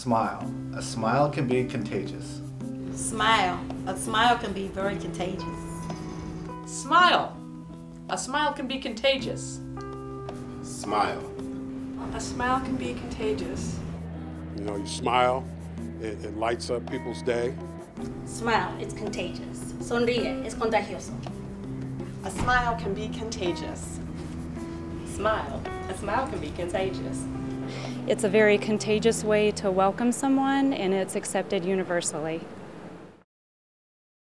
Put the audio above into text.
Smile. A smile can be contagious. Smile. A smile can be very contagious. Smile. A smile can be contagious. Smile. A smile can be contagious. You know, you smile, it, it lights up people's day. Smile, it's contagious. Sonríe, es contagioso. A smile can be contagious. Smile. A smile can be contagious. It's a very contagious way to welcome someone and it's accepted universally.